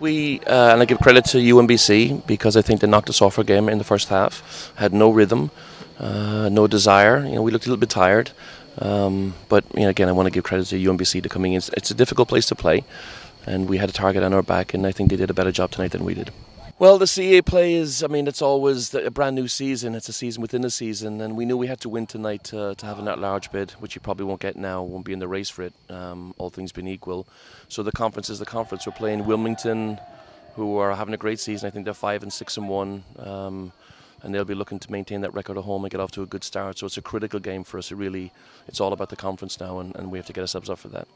we, uh, and I give credit to UMBC because I think they knocked us off our game in the first half. Had no rhythm, uh, no desire. You know, we looked a little bit tired. Um, but you know, again, I want to give credit to UMBC to coming in. It's a difficult place to play, and we had a target on our back, and I think they did a better job tonight than we did. Well, the CAA play is, I mean, it's always a brand new season. It's a season within a season, and we knew we had to win tonight to, to have a net large bid, which you probably won't get now, won't be in the race for it, um, all things being equal. So the conference is the conference. We're playing Wilmington, who are having a great season. I think they're five and six and one. Um, and they'll be looking to maintain that record at home and get off to a good start. So it's a critical game for us. It really, it's all about the conference now, and, and we have to get ourselves up for that.